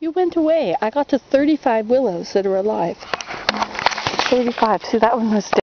You went away. I got to 35 willows that are alive. 35. See, that one was dead.